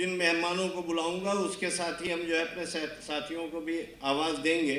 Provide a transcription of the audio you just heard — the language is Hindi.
जिन मेहमानों को बुलाऊँगा, उसके साथ ही हम जो है अपने साथियों को भी आवाज़ देंगे।